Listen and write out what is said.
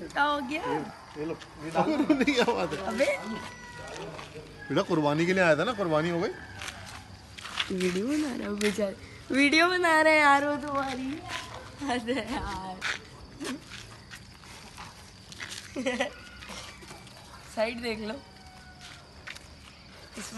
क्या? हो गया ये लो ये क्या बात है। अबे। बेटा कुर्बानी के लिए आया था ना? कुर्बानी हो गई? वीडियो बना रहा हूँ बेचारे। वीडियो बना रहे यार वो तुम्हारी। अरे यार। साइड देख लो। इस